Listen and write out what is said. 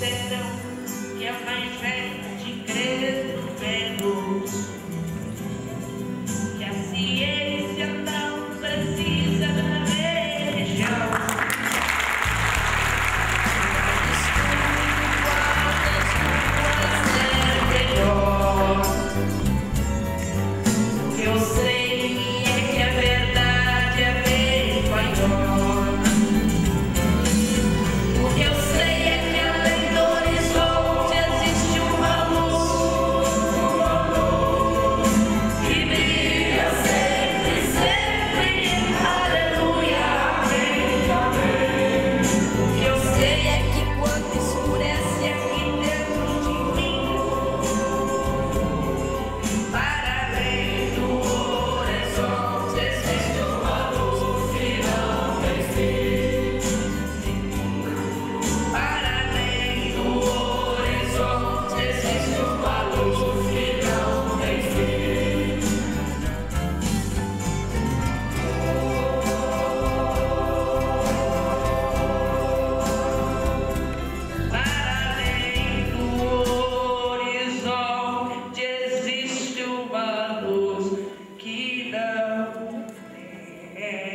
tendrá un Amen.